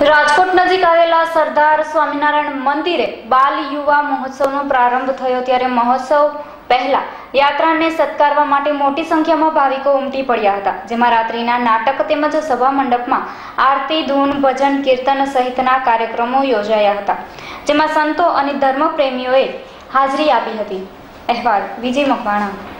રાજકોટ નજીક આવેલા સરદાર સ્વામિનારાયણ મંદિરે બાલ યુવા મહોત્સવનો પ્રારંભ થયો ત્યારે મહોત્સવ પહેલા યાત્રાને સત્કારવા માટે મોટી સંખ્યામાં ભાવિકો ઉમટી પડ્યા હતા, જેમાં રાત્રિના નાટક તેમજ સભા મંડપમાં આરતી, ધૂન, ભજન, કીર્તન સહિતના કાર્યક્રમો યોજાયા હતા, જેમાં સંતો અને ધર્મપ્રેમીઓએ હાજરી આપી હતી. અહેવાલ વિજય મકવાણા.